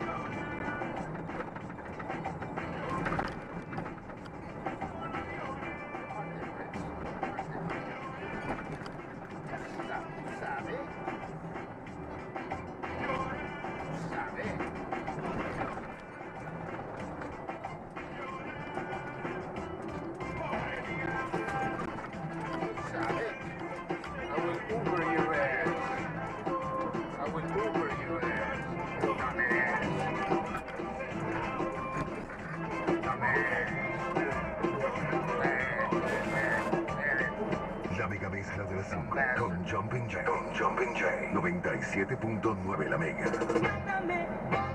La mega mezcla de las 5 con Jumping Jay. Con Jumping Jay. 97.9 la mega.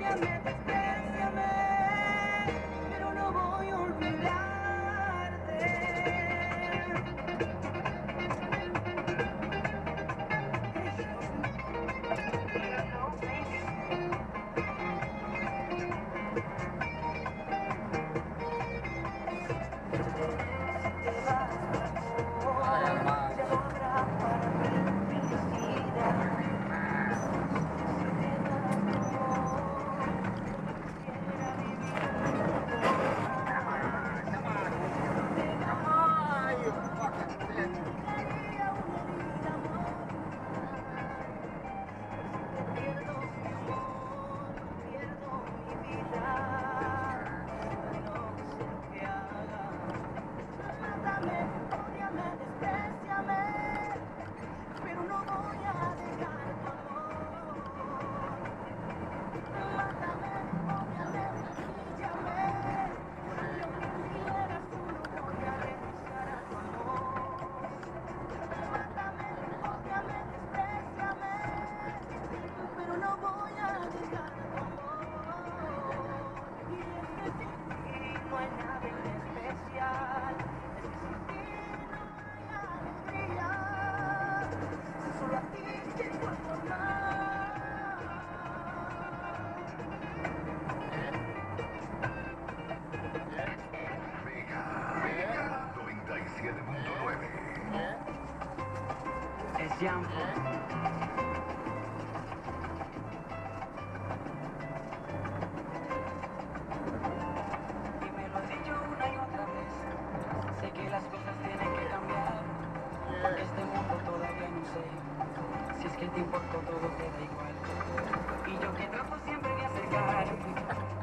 Y me lo has dicho una y otra vez. Sé que las cosas tienen que cambiar. Porque este mundo todavía no sé. Si es que te importa todo te da igual. Y yo que trato siempre de acercarme,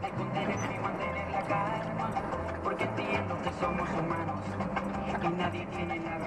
de contenerme y mantener la calma. Porque entiendo que somos humanos y nadie tiene la